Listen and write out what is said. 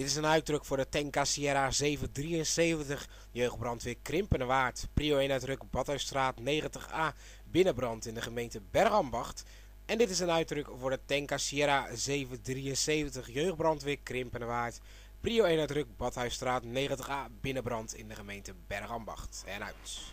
Dit is een uitdruk voor de Tenka Sierra 773 jeugdbrandweer Krimpenerwaard. Prio 1 uitdruk Badhuisstraat 90A binnenbrand in de gemeente Bergambacht. En dit is een uitdruk voor de Tenka Sierra 773 jeugdbrandweer Krimpenerwaard. Prio 1 uitdruk Badhuisstraat 90A binnenbrand in de gemeente Bergambacht. En uit.